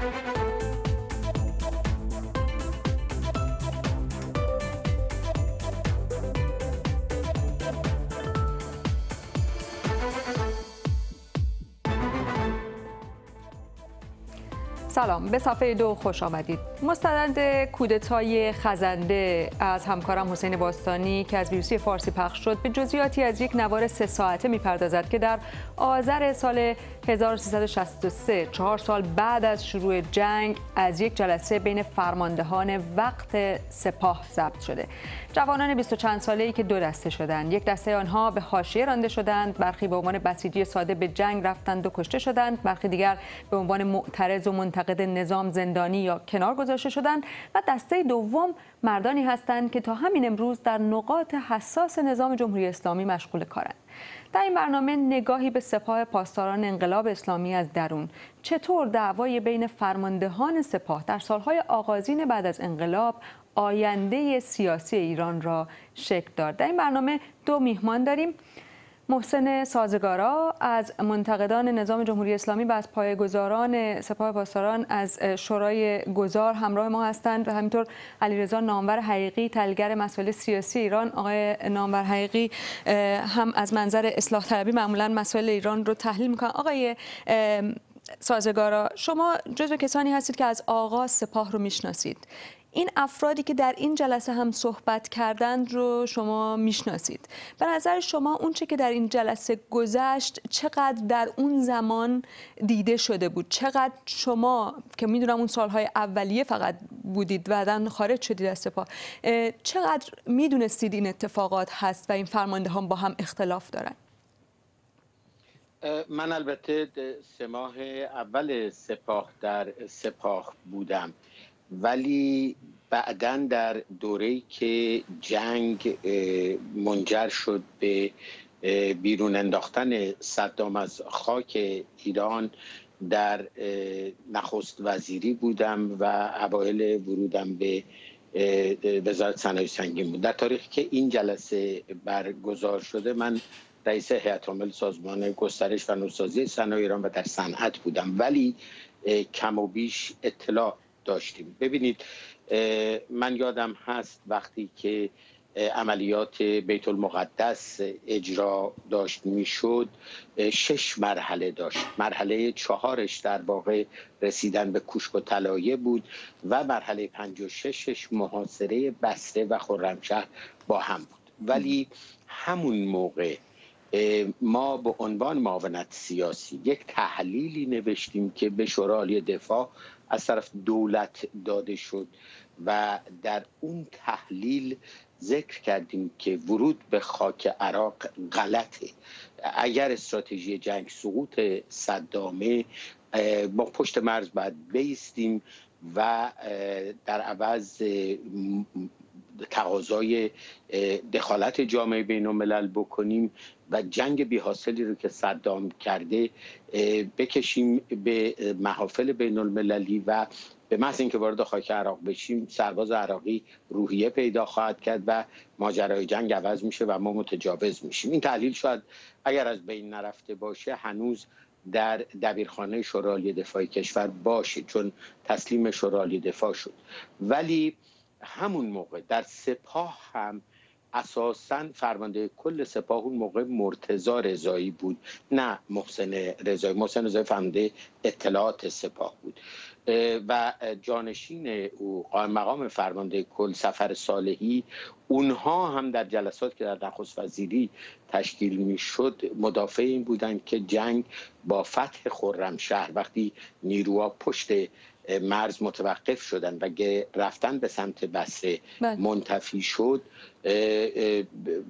Thank you. سلام. به صفحه دو خوش آمدید. مستند کودتای خزنده از همکارم حسین باستانی که از بیوسی فارسی پخش شد به جزئیاتی از یک نوار سه ساعته می‌پردازد که در آذر سال 1363 چهار سال بعد از شروع جنگ از یک جلسه بین فرماندهان وقت سپاه ضبط شده. جوانان 20 چند ساله ای که دو دسته شدند. یک دسته آنها به حاشیه رانده شدند برخی به عنوان بسیجی ساده به جنگ رفتند و کشته شدند. برخی دیگر به عنوان معترض و منتقد نظام زندانی یا کنار گذاشته شدند. و دسته دوم مردانی هستند که تا همین امروز در نقاط حساس نظام جمهوری اسلامی مشغول کارند. در این برنامه نگاهی به سپاه پاسداران انقلاب اسلامی از درون. چطور دعوای بین فرماندهان سپاه در سالهای آغازین بعد از انقلاب آینده سیاسی ایران را شکل داد. در این برنامه دو میهمان داریم. محسن سازگارا از منتقدان نظام جمهوری اسلامی و از پایه‌گذاران سپاه پاسداران از شورای گذار همراه ما هستند و همینطور علیرضا نامور حقیقی تلگر مسائل سیاسی ایران آقای نامور حقیقی هم از منظر اصلاح طلبی معمولا مسائل ایران رو تحلیل می‌کنن. آقای سازگارا شما جزو کسانی هستید که از آغاز سپاه رو می‌شناسید. این افرادی که در این جلسه هم صحبت کردند رو شما می‌شناسید. به نظر شما اون چه که در این جلسه گذشت چقدر در اون زمان دیده شده بود؟ چقدر شما که می‌دونم اون سالهای اولیه فقط بودید بعدا خارج شدید از سپاه چقدر می‌دونستید این اتفاقات هست و این فرمانده هم با هم اختلاف دارن؟ من البته سه ماه اول سپاه در سپاه بودم. ولی بعدا در دوره که جنگ منجر شد به بیرون انداختن صدام از خاک ایران در نخست وزیری بودم و اوایل ورودم به وزارت صنایع سنگین بود. در تاریخی که این جلسه برگزار شده من رئیس هیئت عامل سازمان گسترش و نوسازی صنایع ایران و در صنعت بودم. ولی کم و بیش اطلاع داشتیم. ببینید من یادم هست وقتی که عملیات بیت المقدس اجرا داشت می‌شد شش مرحله داشت. مرحله چهارش در واقع رسیدن به کوشک و طلایه بود و مرحله پنج و ششش محاصره بسره و خرمشهر با هم بود. ولی همون موقع ما به عنوان معاونت سیاسی یک تحلیلی نوشتیم که به شورای دفاع از طرف دولت داده شد و در اون تحلیل ذکر کردیم که ورود به خاک عراق غلطه. اگر استراتژی جنگ سقوط صدامه با پشت مرز باید بیستیم و در عوض تقاضای دخالت جامعه بین الملل بکنیم و جنگ بی حاصلی رو که صدام کرده بکشیم به محافل بین المللی و به محض اینکه وارد خاک عراق بشیم سرباز عراقی روحیه پیدا خواهد کرد و ماجرای جنگ عوض میشه و ما متجاوز میشیم. این تحلیل شاید اگر از بین نرفته باشه هنوز در دبیرخانه شورای دفاع کشور باشه چون تسلیم شورای دفاع شد. ولی همون موقع در سپاه هم اساسا فرمانده کل سپاه اون موقع مرتزا رضایی بود. نه محسن رضایی. محسن رضایی فرمانده اطلاعات سپاه بود. و جانشین او قائم مقام فرمانده کل سفر صالحی اونها هم در جلسات که در نخست وزیری تشکیل می شد مدافع این بودند که جنگ با فتح خرمشهر وقتی نیروها پشت مرز متوقف شدن و رفتن به سمت بسره بله. منتفی شد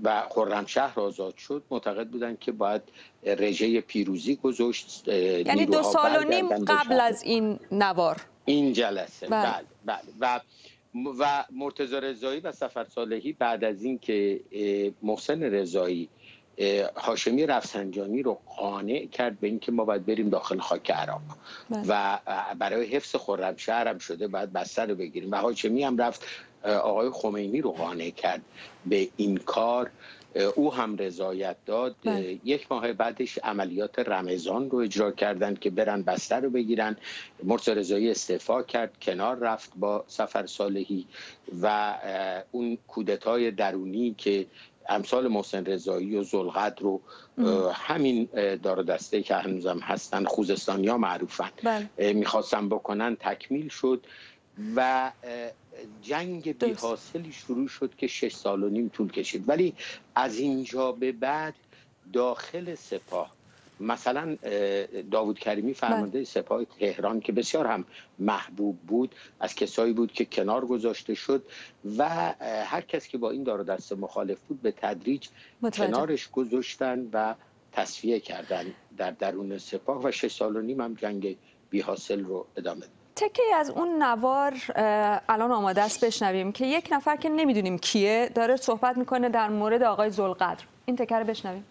و خرمشهر آزاد شد. معتقد بودن که باید رژه پیروزی گذاشت یعنی دو سال و نیم قبل از این نوار. این جلسه. بله. بله, بله. و و مرتضی رضایی و سفر صالحی بعد از اینکه محسن رضایی هاشمی رفسنجانی رو قانع کرد به اینکه ما باید بریم داخل خاک عراق. بله. و برای حفظ خرمشهر هم شده باید بستر رو بگیریم. و هاشمی هم رفت آقای خمینی رو قانع کرد به این کار. او هم رضایت داد. بله. یک ماه بعدش عملیات رمضان رو اجرا کردند که برن بستر رو بگیرن. مرتضی رضایی استعفا کرد کنار رفت با سفر صالحی و اون کودتای درونی که امثال محسن رضایی و زلغد رو همین دار دسته که هنوزم هستن خوزستانی ها معروفن. بله. می‌خواستن بکنن تکمیل شد. و جنگ بی حاصلی شروع شد که شش سال و نیم طول کشید. ولی از اینجا به بعد داخل سپاه مثلا داوود کریمی فرمانده بله. سپاه تهران که بسیار هم محبوب بود از کسایی بود که کنار گذاشته شد و هر کس که با این دار دست مخالف بود به تدریج کنارش گذاشتن و تصفیه کردن در درون سپاه و شش سال و نیم هم جنگ بی حاصل رو ادامه داد. تکی از اون نوار الان آماده است بشنویم که یک نفر که نمی‌دونیم کیه داره صحبت می‌کنه در مورد آقای زلقدر این تکه رو بشنویم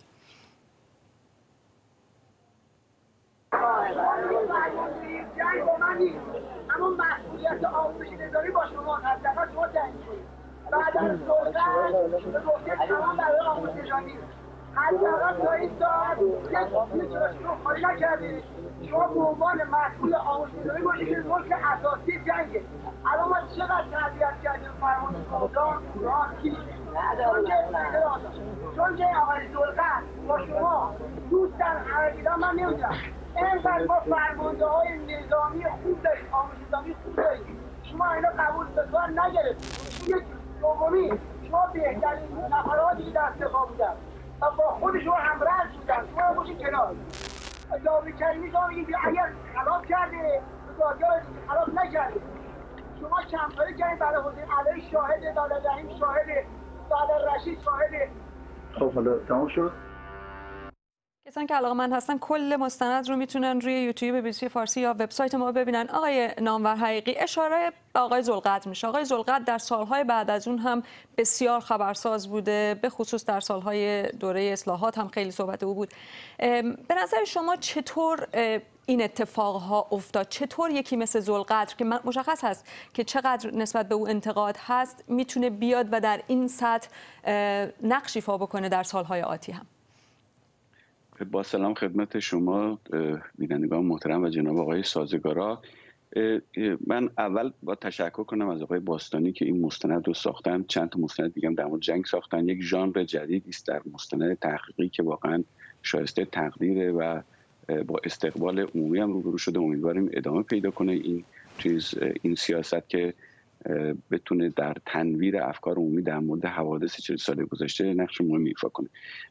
همون بعد از حداقل تا این ساعت یک رو خالی نکردید شما به عنوان مسئول آموزشی باشید که ملک اساسی جنگه. الان ما چقدر تربیت کردیم فرمان سلطان راکی چون که آقای زلقت با شما دوستن حرکیدان من نمی‌دونم. اینقدر ما فرمانده های نظامی خوب داریم آموزش نظامی خوب داریم. شما اینا قبول به کار نگرفتید. یک دومی شما بهترین نفراتی در استفا بودن. با خود شما همراه بودن شما باشید کنار. داوی کریمی شما میگید اگر خلاف کرده دادگاه خلاف نکرده. شما کمپاری کردید برای حسین علی شاهد داده رحیم شاهد داده رشید شاهد خب حالا تمام شد. کسان که من هستن کل مستند رو می‌تونن روی یوتیوب بی فارسی یا وبسایت ما ببینن. آقای نامور حقیقی اشاره آقای زلقدر میشه. آقای زلقدر در سالهای بعد از اون هم بسیار خبرساز بوده به خصوص در سالهای دوره اصلاحات هم خیلی صحبت او بود. به نظر شما چطور این اتفاق ها افتاد؟ چطور یکی مثل زلقدر که مشخص هست که چقدر نسبت به او انتقاد هست می‌تونه بیاد و در این سطح نقش ایفا بکنه در سالهای آتی هم؟ با سلام خدمت شما بینندگان محترم و جناب آقای سازگارا. من اول با تشکر کنم از آقای باستانی که این مستند رو ساختن. چند تا مستند دیگه در مورد جنگ ساختن. یک ژانر جدید است در مستند تحقیقی که واقعا شایسته تقدیره و با استقبال عمومی هم روبرو شده. امیدواریم ادامه پیدا کنه این چیز این سیاست که بتونه در تنویر افکار عمومی در مورد حوادث چه سال گذشته نقش مهمی ایفا کنه.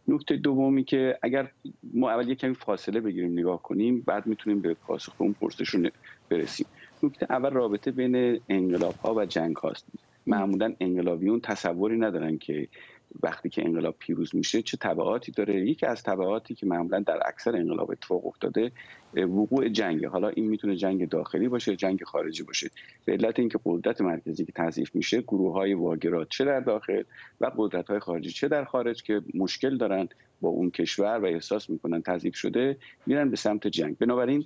نکته دومی که اگر ما اول یک کمی فاصله بگیریم نگاه کنیم بعد می‌تونیم به پاسخ اون پرسشون برسیم. نکته اول رابطه بین انقلاب ها و جنگ هاست. معمولا انقلابیون تصوری ندارن که وقتی که انقلاب پیروز میشه چه تبعاتی داره؟ یکی از تبعاتی که معمولا در اکثر انقلاب اتفاق افتاده وقوع جنگ. حالا این می‌تونه جنگ داخلی باشه جنگ خارجی باشه. به علت اینکه قدرت مرکزی که تضعیف میشه گروه های واگرات چه در داخل و قدرت های خارجی چه در خارج که مشکل دارن با اون کشور و احساس می‌کنن تضعیف شده میرن به سمت جنگ. بنابراین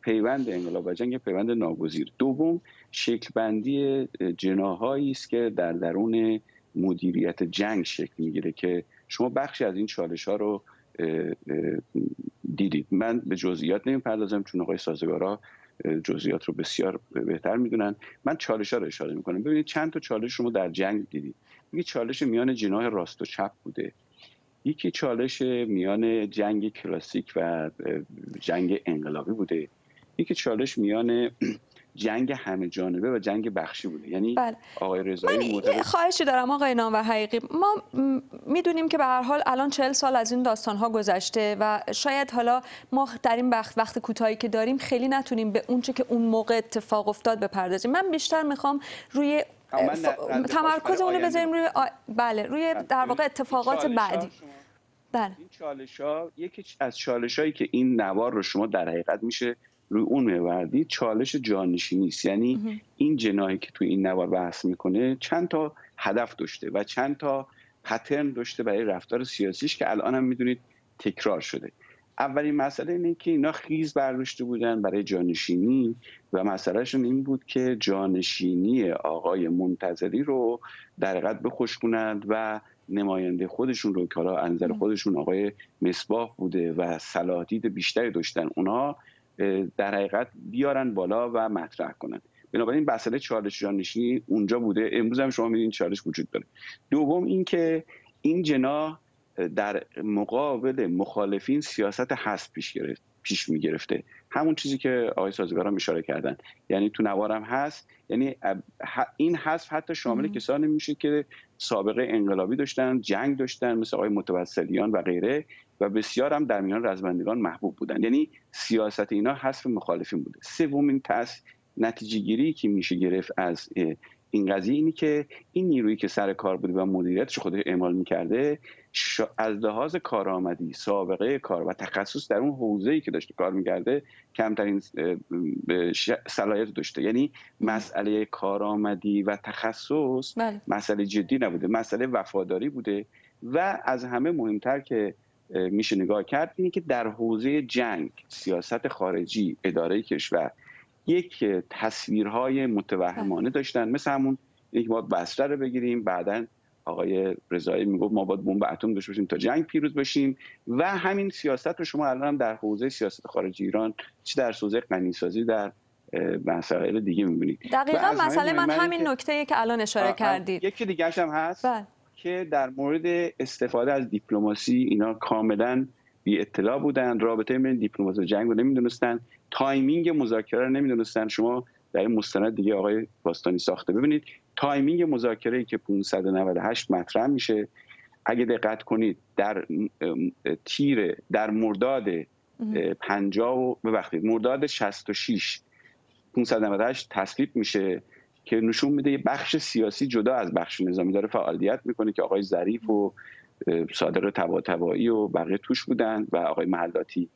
پیوند انقلاب و جنگ پیوند ناگزیر. دوم شکل بندی جناهایی است که در درون مدیریت جنگ شکل می‌گیره که شما بخشی از این چالش ها رو دیدید. من به جزئیات نمی‌پردازم چون آقای سازگارا جزئیات رو بسیار بهتر می‌دونن. من چالش ها رو اشاره می‌کنم. ببینید چند تا چالش شما در جنگ دیدید. یکی چالش میان جناه راست و چپ بوده. یکی چالش میان جنگ کلاسیک و جنگ انقلابی بوده. یکی چالش میان جنگ همه جانبه و جنگ بخشی بوده. یعنی بله. آقای رضایی من خواهشی دارم آقای نام و حقیقی. ما می‌دونیم که به هر حال الان چهل سال از این داستان ها گذشته و شاید حالا ما در این وقت وقت کوتاهی که داریم خیلی نتونیم به اونچه که اون موقع اتفاق افتاد بپردازیم. من بیشتر می‌خوام روی تمرکز اونو بذاریم روی بله روی در واقع اتفاقات بعدی. بله. این چالش ها یکی از چالش هایی که این نوار رو شما در حقیقت میشه روی اون میوردی چالش جانشینی است. یعنی این جناهی که توی این نوار بحث می‌کنه چند تا هدف داشته و چند تا پترن داشته برای رفتار سیاسیش که الان هم می‌دونید تکرار شده. اولین مسئله اینه که اینا خیز برداشته بودن برای جانشینی و مسئلهشون این بود که جانشینی آقای منتظری رو در حقیقت بخشکونند و نماینده خودشون رو که حالا انظر خودشون آقای مصباح بوده و صلاحیت بیشتری داشتن اونها در حقیقت بیارن بالا و مطرح کنن. بنابراین مسئله چالش جانشینی اونجا بوده. امروز هم شما میدین چالش وجود داره. دوم اینکه این جناح در مقابل مخالفین سیاست حذف پیش گرفت پیش می گرفته همون چیزی که آقای سازگاران اشاره کردن. یعنی تو نوارم هست یعنی این حذف حتی شامل کسانی میشه که سابقه انقلابی داشتن جنگ داشتن مثل آقای متوسلیان و غیره. و بسیار هم در میان رزمندگان محبوب بودن. یعنی سیاست اینا حذف مخالفین بوده. سومین تاس نتیجه گیری که میشه گرفت از این قضیه اینی که این نیرویی که سر کار بوده و مدیریتش خودش اعمال می‌کرده از لحاظ کارآمدی سابقه کار و تخصص در اون حوزه‌ای که داشته کار می‌کرده کمترین صلاحیت داشته. یعنی مسئله کارآمدی و تخصص بله. مسئله جدی نبوده مسئله وفاداری بوده و از همه مهمتر که میشه نگاه کرد اینه که در حوزه جنگ سیاست خارجی اداره کشور یک تصویرهای متوهمانه بله. داشتن مثل همون یک ما بسره رو بگیریم بعدا آقای رضایی می‌گفت ما باید بمب اتم داشته باشیم تا جنگ پیروز بشیم و همین سیاست رو شما الان هم در حوزه سیاست خارجی ایران چه در حوزه غنیسازی در مسائل دیگه می‌بینید دقیقا مسئله من همین نکته که الان اشاره کردید یکی دیگه هم هست بله. که در مورد استفاده از دیپلماسی اینا کاملا بی اطلاع بودن رابطه بین دیپلماسی و جنگ رو نمی‌دونستن timing مذاکره رو نمی‌دونستن. شما در این مستند دیگه آقای باستانی ساخته. ببینید timing مذاکره ای که 598 مطرح میشه. اگه دقت کنید در تیر در مرداد 50 و ببخشید مرداد 66 598 تصویب میشه. که نشون میده یه بخش سیاسی جدا از بخش نظامی داره فعالیت می‌کنه که آقای ظریف و صادق تباتبایی و بقیه توش بودن و آقای محلاتی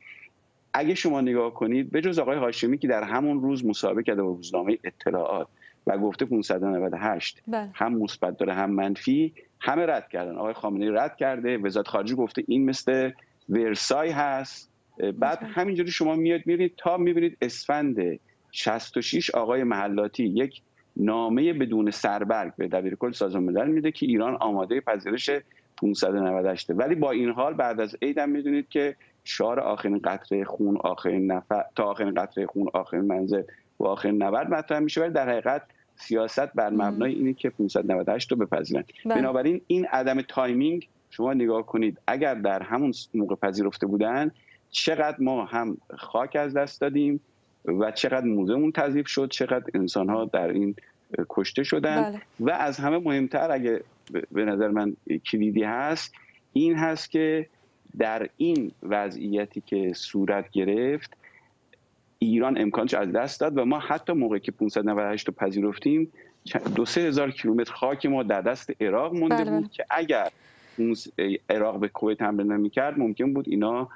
اگه شما نگاه کنید به جز آقای هاشمی که در همون روز مسابقه کرده با روزنامه اطلاعات و گفته 598 بله. هم مثبت داره هم منفی همه رد کردن. آقای خامنه‌ای رد کرده وزارت خارجه گفته این مثل ورسای هست. بعد همینجوری شما میاد می‌بینید تا می‌بینید اسفند 66 آقای محلاتی یک نامه بدون سربرگ به دبیرکل سازمان ملل میده که ایران آماده پذیرش 598 ولی با این حال بعد از عید هم می‌دونید که شعار آخرین قطره خون آخرین نفر تا آخرین قطره خون آخرین منزل و آخرین نبرد مطرح میشه. ولی در حقیقت سیاست بر مبنای اینه که 598 رو بپذیرن. بله. بنابراین این عدم timing شما نگاه کنید اگر در همون موقع پذیرفته بودن چقدر ما هم خاک از دست دادیم و چقدر موضعمون تضعیف شد چقدر انسان ها در این کشته شدن بله. و از همه مهمتر اگه به نظر من کلیدی هست این هست که در این وضعیتی که صورت گرفت ایران امکانش از دست داد و ما حتی موقعی که 598 رو پذیرفتیم دو سه هزار کیلومتر خاک ما در دست عراق مونده بله، بود بله. که اگر عراق به کویت حمله نمی‌کرد ممکن بود اینا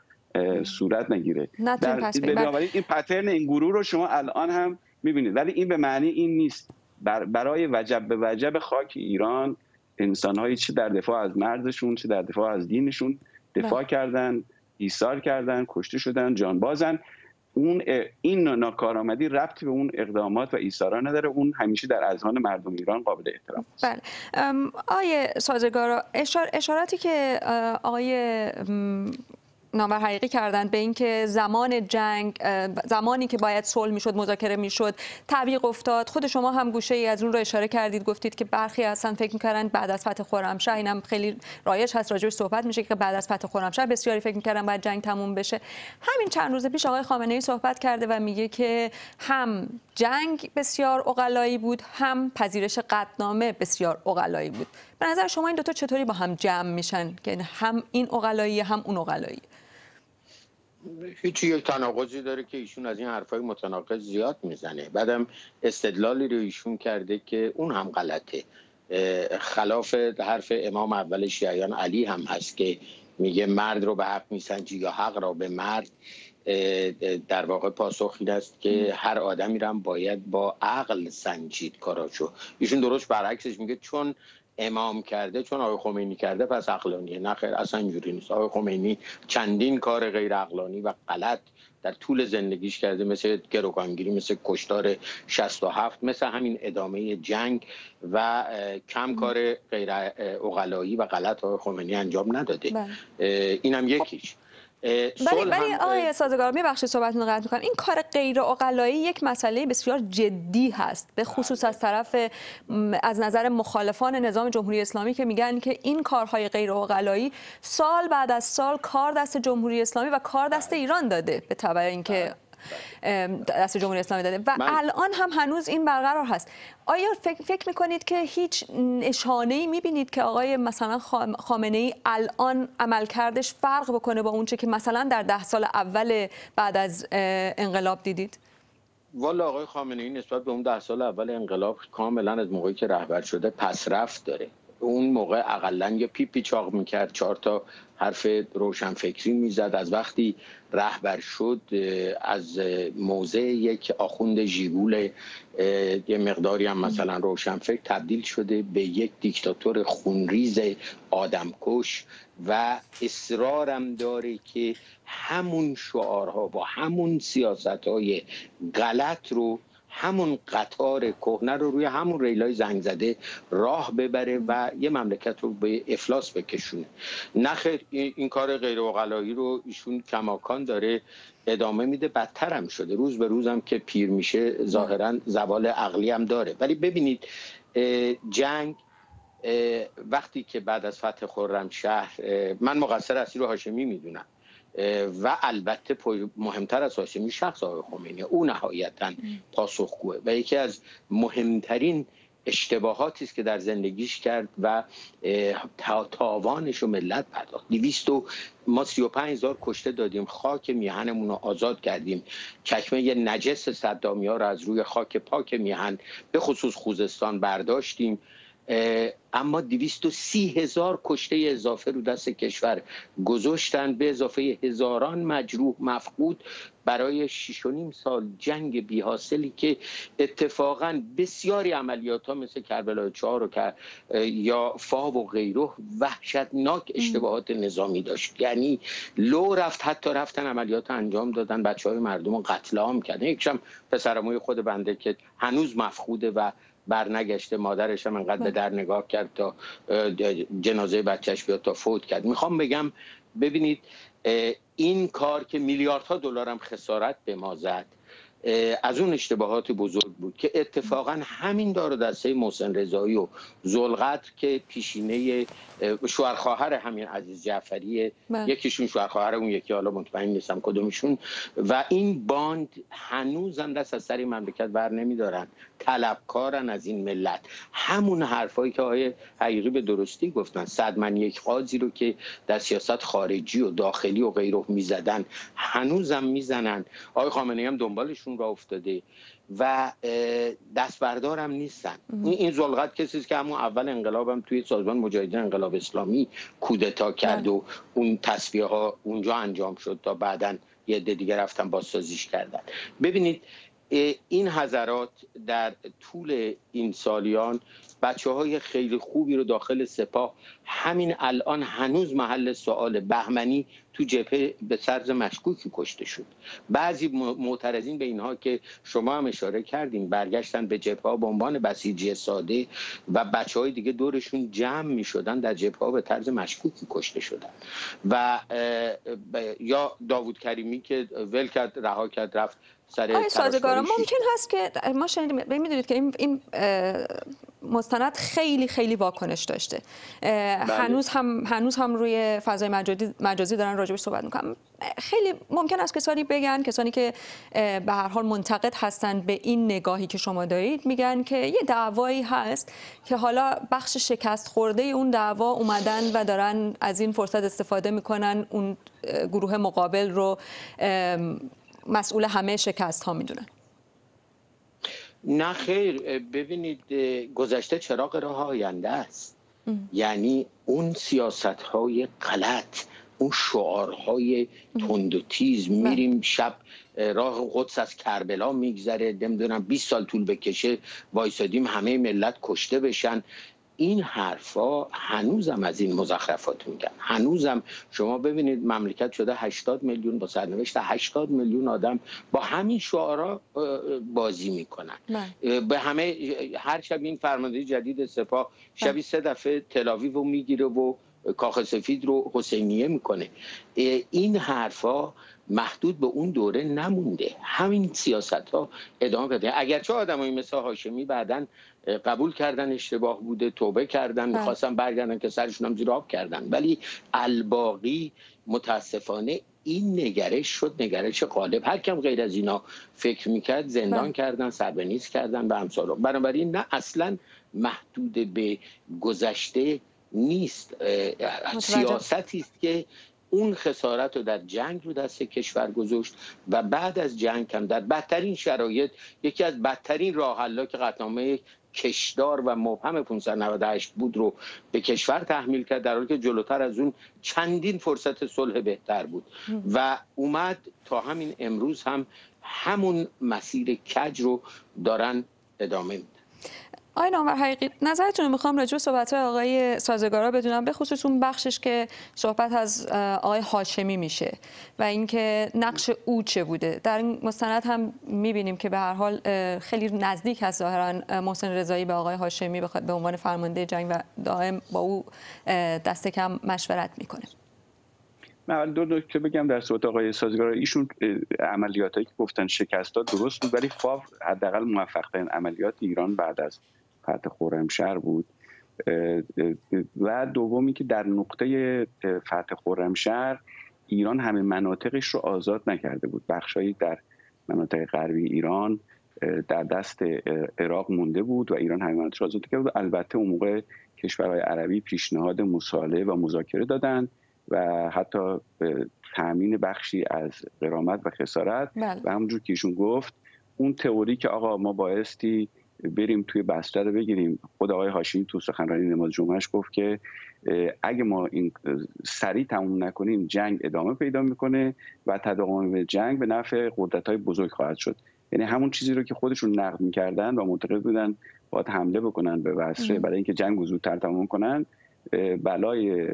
صورت نگیره. در بنابراین این پترن این گروه رو شما الان هم می‌بینید. ولی این به معنی این نیست. برای وجب به وجب خاک ایران انسانهایی چه در دفاع از مرزشون چه در دفاع از دینشون دفاع بله. کردن ایثار کردن کشته شدن جان بازن. اون این ناکارآمدی ربطی به اون اقدامات و ایثارا نداره. اون همیشه در اذهان مردم ایران قابل احترام است. بله. آیه سازگارا اشاراتی که آقای نامور حقیقی کردند به اینکه زمان جنگ زمانی که باید صلح می‌شد مذاکره می‌شد تعویق افتاد. خود شما هم گوشه ای از اون رو اشاره کردید گفتید که برخی اصلا فکر می‌کردن بعد از فتح خرمشهر اینم خیلی رایج هست راجعش صحبت میشه که بعد از فتح خرمشهر بسیاری فکر می‌کردن بعد جنگ تموم بشه. همین چند روز پیش آقای خامنه ای صحبت کرده و میگه که هم جنگ بسیار اقلایی بود هم پذیرش قطنامه بسیار اقلایی بود. به نظر شما این دوتا چطوری با هم جمع میشن؟ که هم این اقلایی هم اون اقلایی؟ هیچی یک تناقضی داره که ایشون از این حرفای متناقض زیاد می‌زنه. بعدم استدلالی رو ایشون کرده که اون هم غلطه. خلاف حرف امام اول شیعیان علی هم هست که میگه مرد رو به حق میسنجی یا حق را به مرد. در واقع پاسخ این است که هر آدمی را باید با عقل سنجید کاراشو. ایشون درست برعکسش میگه چون امام کرده چون آقای خمینی کرده پس عقلانیه. نه خیر اصلا اینجوری نیست. آقای خمینی چندین کار غیر عقلانی و غلط در طول زندگیش کرده مثل گروگانگیری مثل کشتار 67 مثل همین ادامه جنگ و کم کار غیر اقلایی و غلط آقای خمینی انجام نداده. بله. اینم یکیش. ولی ولی آقای سازگار میبخشید صحبتتون قطع می‌کنم. این کار غیر اقلایی یک مسئله بسیار جدی هست به خصوص از طرف از نظر مخالفان نظام جمهوری اسلامی که میگن که این کارهای غیر اقلایی سال بعد از سال کار دست جمهوری اسلامی و کار دست ایران داده به تبع اینکه دست جمهوری اسلامی داده. و الان هم هنوز این برقرار هست. آیا فکر, فکر می‌کنید که هیچ نشانه ای می‌بینید که آقای مثلا خامنه ای الان عملکردش فرق بکنه با اونچه که مثلا در ده سال اول بعد از انقلاب دیدید؟ والا آقای خامنه ای نسبت به اون ده سال اول انقلاب کاملا از موقعی که رهبر شده پس رفت داره. اون موقع اقلا یه پیپی چاق می‌کرد. چهار تا حرف روشنفکری می‌زد. از وقتی رهبر شد از موضع یک آخوند ژیگول یه مقداری هم مثلا روشنفکر تبدیل شده به یک دیکتاتور خونریز آدمکش و اصرارم داره که همون شعارها با همون سیاست های غلط رو همون قطار کهنه رو روی همون ریلای زنگ زده راه ببره و یه مملکت رو به افلاس بکشونه. نخیر این کار غیر رو ایشون کماکان داره ادامه میده بدتر هم شده. روز به روزم که پیر میشه ظاهرا زوال عقلی هم داره. ولی ببینید جنگ وقتی که بعد از فتح خرمشهر من مقصر اصلی رو هاشمی می‌دونم. و البته مهمتر از هاشمی شخص آقای خمینی. او نهایتا پاسخگوه و یکی از مهمترین اشتباهاتی است که در زندگیش کرد و تاوانش و ملت پرداخت. دویست و ما سی و پنج هزار کشته دادیم خاک میهنمون رو آزاد کردیم. چکمه نجس صدامی ها رو از روی خاک پاک میهن به خصوص خوزستان برداشتیم. اما سی هزار کشته اضافه رو دست کشور گذاشتن به اضافه هزاران مجروح مفقود برای شیش و نیم سال جنگ بی حاصلی که اتفاقا بسیاری عملیات ها مثل کربلا چهار و یا فاب و غیره وحشتناک اشتباهات نظامی داشت. یعنی لو رفت حتی رفتن عملیات انجام دادن بچه های مردم رو قتل عام کردن. یکشم پسرموی خود بنده که هنوز مفقوده و برنگشته مادرش هم انقدر به در نگاه کرد تا جنازه بچهش بیاد تا فوت کرد. می‌خوام بگم ببینید این کار که میلیاردها دلار هم خسارت به ما زد از اون اشتباهات بزرگ بود که اتفاقا همین دار دسته محسن رضایی و زلقدر که پیشینه شوهر همین عزیز جعفری بله. یکیشون شوهر اون یکی حالا مطمئن نیستم کدومشون. و این باند هنوزم دست از سر مملکت بر نمیدارن. طلبکارن از این ملت. همون حرفایی که آقای حقیقی به درستی گفتن. صد من یک قاضی رو که در سیاست خارجی و داخلی و غیره می‌زدن هنوزم می‌زنن. آقای خامنه‌ای هم دنبالشون را افتاده و دست بردارم نیستن. این این زلغت کسی که همون اول انقلابم توی سازمان مجاهدین انقلاب اسلامی کودتا کرد و اون تصفیه ها اونجا انجام شد تا بعدا یه عده دیگه رفتن بازسازیش کردن. ببینید این حضرات در طول این سالیان بچه های خیلی خوبی رو داخل سپاه همین الان هنوز محل سوال بهمنی تو جبهه به سرز مشکوکی کشته شد. بعضی معترضین به اینها که شما هم اشاره کردیم برگشتن به جبهه ها به عنوان بسیجی ساده و بچه های دیگه دورشون جمع می شدن در جبهه ها به طرز مشکوکی کشته شدن. و یا داوود کریمی که ول کرد رها کرد رفت سر سازگارا ممکن هست که ما شنیدیم می‌دونید که این, این مستند خیلی خیلی واکنش داشته. بله. هنوز هم هنوز هم روی فضای مجازی مجازی دارن راجبش صحبت می‌کنم خیلی ممکن است کسانی بگن کسانی که به هر حال منتقد هستن به این نگاهی که شما دارید میگن که یه دعوایی هست که حالا بخش شکست خورده اون دعوا اومدن و دارن از این فرصت استفاده می‌کنن اون گروه مقابل رو مسئول همه شکست ها می‌دونن. نه خیر ببینید گذشته چراغ راه آینده است. یعنی اون سیاست های غلط اون شعارهای تند و تیز بله. میریم شب راه قدس از کربلا میگذره نمی‌دونم 20 سال طول بکشه وایسادیم همه ملت کشته بشن. این حرفا هنوزم از این مزخرفات میگن. هنوزم شما ببینید مملکت شده 80 میلیون با سرنوشت 80 میلیون آدم با همین شعارا بازی می‌کنن. بله. به همه هر شب این فرمانده جدید سپاه شبی بله. سه دفعه تلاویو رو می‌گیره و کاخ سفید رو حسینیه می‌کنه. این حرفا محدود به اون دوره نمونده. همین سیاست ها ادامه بده اگرچه آدمایی مثل هاشمی بعدا قبول کردن اشتباه بوده توبه کردن بله. می‌خواستن برگردن که سرشون هم زیر آب کردن. ولی الباقی متاسفانه این نگرش شد نگرش قالب هر کم غیر از اینا فکر می‌کرد زندان بله. کردن سربنیز کردن به امثال بنابراین نه اصلا محدود به گذشته نیست. سیاستی است که اون خسارت رو در جنگ رو دست کشور گذاشت و بعد از جنگ هم در بدترین شرایط یکی از بدترین راه که قطنامه کشدار و مبهم 598 بود رو به کشور تحمیل کرد در حالی که جلوتر از اون چندین فرصت صلح بهتر بود و اومد تا همین امروز هم همون مسیر کج رو دارن ادامه میدن. آقای نامور حقیقی نظرتون رو می‌خوام راجع به صحبت آقای سازگارا بدونم به خصوص اون بخشش که صحبت از آقای هاشمی میشه و اینکه نقش او چه بوده. در این مستند هم می‌بینیم که به هر حال خیلی نزدیک هست ظاهرا محسن رضایی به آقای هاشمی به عنوان فرمانده جنگ و دائم با او دست کم مشورت می‌کنه. من دو نکته بگم در صورت آقای سازگار ایشون عملیاتی که گفتن شکست درست بود ولی فاف حداقل موفق ترین عملیات ایران بعد از فتح خرمشهر بود. و دومی که در نقطه فتح خرمشهر ایران همه مناطقش رو آزاد نکرده بود. بخشایی در مناطق غربی ایران در دست عراق مونده بود و ایران همه مناطقش آزاد کرده بود. البته اون موقع کشورهای عربی پیشنهاد مصالحه و مذاکره دادند و حتی تامین بخشی از قرامت و خسارت. بله. و همونجور که ایشون گفت اون تئوری که آقا ما بایستی بریم توی بسته رو بگیریم. خود آقای هاشمی تو سخنرانی نماز جمعهش گفت که اگه ما این سریع تموم نکنیم جنگ ادامه پیدا می‌کنه و تداوم جنگ به نفع قدرت های بزرگ خواهد شد. یعنی همون چیزی رو که خودشون نقد می‌کردن و معتقد بودن باید حمله بکنن به بسره برای اینکه جنگ زودتر تموم کنن بلای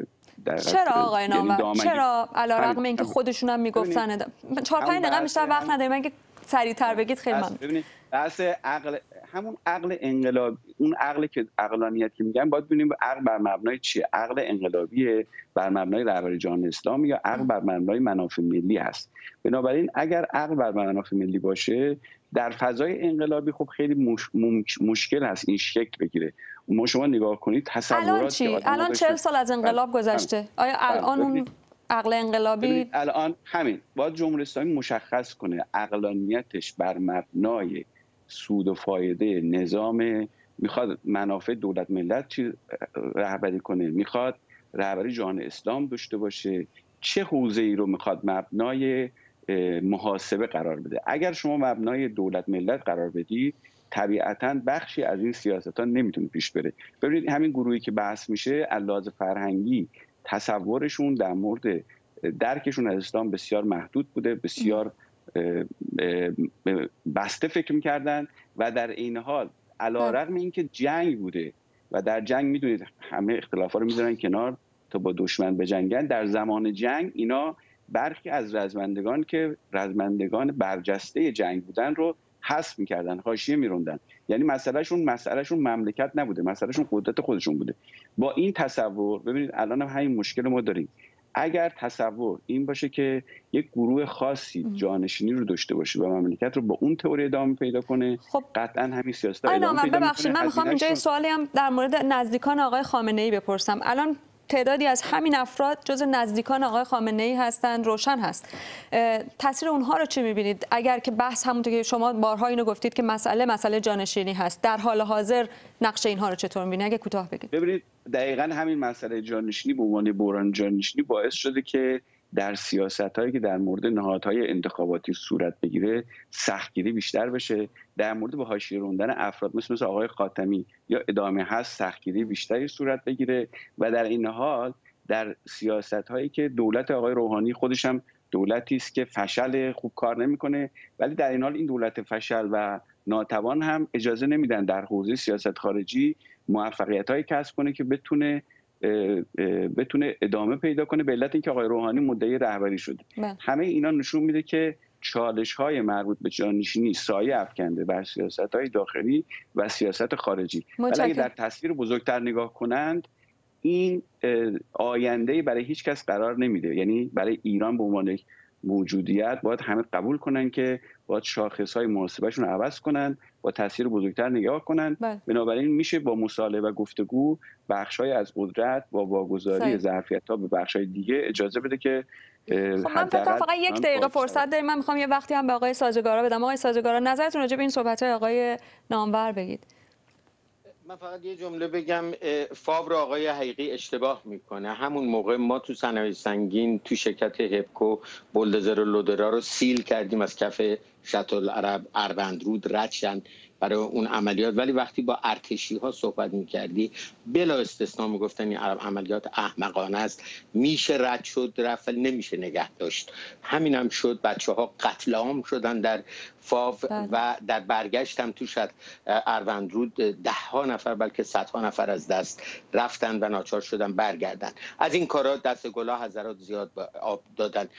چرا آقای یعنی نامور؟ چرا؟ علیرغم اینکه خودشون هم می‌گفتن. چهار پنج دقیقه بیشتر وقت نداریم. اگه سریعتر بگید خیلی ممنون. بحث عقل همون عقل انقلاب اون عقل که عقلانیت که میگن باید ببینیم عقل بر مبنای چیه؟ عقل انقلابیه بر مبنای رهبری جان اسلام یا عقل بر مبنای منافع ملی هست. بنابراین اگر عقل بر منافع ملی باشه در فضای انقلابی خب خیلی مش... مشکل هست این شکل بگیره. ما شما نگاه کنید تصورات الان چی؟ الان 40 سال از انقلاب بله. گذشته آیا بله. الان اون عقل انقلابی الان همین. باید جمهوری اسلامی مشخص کنه عقلانیتش بر مبنای سود و فایده نظام می‌خواد منافع دولت ملت رهبری کنه؟ می‌خواد رهبری جهان اسلام داشته باشه؟ چه حوزه ای رو می‌خواد مبنای محاسبه قرار بده؟ اگر شما مبنای دولت ملت قرار بدید طبیعتا بخشی از این سیاست ها نمی‌تونه پیش بره. ببینید همین گروهی که بحث میشه علاوه فرهنگی تصورشون در مورد درکشون از اسلام بسیار محدود بوده بسیار بسته فکر می‌کردن و در این حال علا رقم این که جنگ بوده و در جنگ می‌دونید همه اختلافا رو می‌ذارن کنار تا با دشمن بجنگن در زمان جنگ اینا برخی از رزمندگان که رزمندگان برجسته جنگ بودن رو حذف می‌کردن حاشیه میروندن. یعنی مسئلهشون مسئلهشون مملکت نبوده مسئلهشون قدرت خودشون بوده. با این تصور ببینید الان هم همین مشکل ما داریم. اگر تصور این باشه که یک گروه خاصی جانشینی رو داشته باشه و مملکت رو با اون تئوری ادامه پیدا کنه خب. قطعا همین سیاست ادامه پیدا ببخشید من می‌خوام اینجا سوالی هم در مورد نزدیکان آقای خامنه ای بپرسم. الان تعدادی از همین افراد جز نزدیکان آقای خامنه ای هستند روشن هست. تاثیر اونها رو چه می‌بینید؟ اگر که بحث همونطور که شما بارها اینو گفتید که مسئله مسئله جانشینی هست در حال حاضر نقش اینها رو چطور می‌بینید اگه کوتاه بگید. ببینید دقیقا همین مسئله جانشینی به عنوان بوران جانشینی باعث شده که در سیاست هایی که در مورد نهادهای انتخاباتی صورت بگیره سختگیری بیشتر بشه. در مورد به حاشیه روندن افراد مثل مثل آقای خاتمی یا ادامه هست سختگیری بیشتری صورت بگیره. و در این حال در سیاست هایی که دولت آقای روحانی خودش هم دولتی است که فشل خوب کار نمی‌کنه ولی در این حال این دولت فشل و ناتوان هم اجازه نمیدن در حوزه سیاست خارجی موفقیت های کسب کنه که بتونه بتونه ادامه پیدا کنه به علت اینکه آقای روحانی مدعی رهبری شده. بله. همه اینا نشون میده که چالش های مربوط به جانشینی سایه افکنده بر سیاست های داخلی و سیاست خارجی. ولی اگه در تصویر بزرگتر نگاه کنند این آینده برای هیچ کس قرار نمیده. یعنی برای ایران به عنوان موجودیت باید همه قبول کنن که باید شاخص های محاسبهشون رو عوض کنن با تاثیر بزرگتر نگاه کنن. بله. بنابراین میشه با مصالحه و گفتگو بخش های از قدرت با واگذاری ظرفیت ها به بخش های دیگه اجازه بده که خب من فقط یک دقیقه فرصت داریم. من می‌خوام یه وقتی هم به آقای سازگارا بدم. آقای سازگارا نظرتون راجع به این صحبت های آقای نامور بگید. من فقط یه جمله بگم فاور آقای حقیقی اشتباه می‌کنه. همون موقع ما تو صنایع سنگین تو شرکت هپکو بولدزر و لودرا رو سیل کردیم از کف شتل عرب اروندرود ردشن برای اون عملیات. ولی وقتی با ارتشی ها صحبت می‌کردی بلا استثنا می‌گفتن این عملیات احمقانه است. میشه رد شد رفت ولی نمیشه نگه داشت. همین هم شد. بچه ها قتل عام شدن در فاو بله. و در برگشت هم تو شد اروندرود ده ها نفر بلکه صدها نفر از دست رفتن و ناچار شدن برگردن. از این کارا دست گلا حضرات زیاد آب دادن.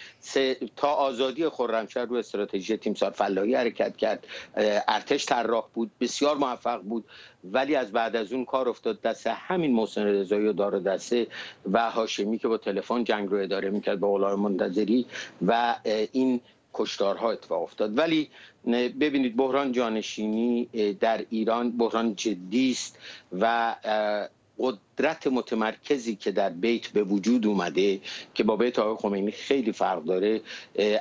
تا آزادی خرمشهر رو استراتژی تیمسار فلاحی حرکت کرد. ارتش طراح بود بسیار موفق بود. ولی از بعد از اون کار افتاد دست همین محسن رضایی و دار دسته و هاشمی که با تلفن جنگ رو اداره می‌کرد با اولای منتظری و این کشتارها اتفاق افتاد. ولی ببینید بحران جانشینی در ایران بحران جدی است و قدرت متمرکزی که در بیت به وجود اومده که با بیت آقای خمینی خیلی فرق داره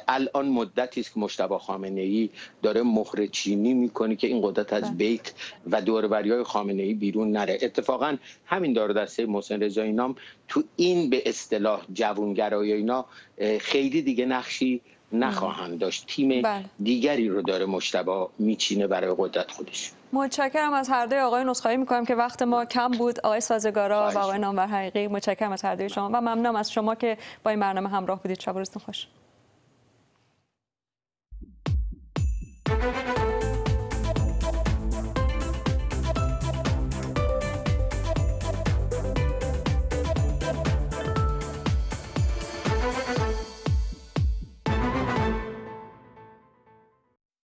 الان مدتی است که مشتبه خامنه ای داره مخرج چینی می‌کنه که این قدرت از بله. بیت و دوربری های خامنه ای بیرون نره اتفاقا همین دار دسته محسن رضایی نام تو این به اصطلاح جوونگرایی اینا خیلی دیگه نقشی نخواهند داشت تیم بله. دیگری رو داره مشتبه میچینه برای قدرت خودش متشکرم از هر دوی آقای نسخایی می‌کنم که وقت ما کم بود. آقای سازگارا و آقای نامور حقیقی متشکرم از هر دوی شما. و ممنونم از شما که با این برنامه همراه بودید. شب روزتون خوش.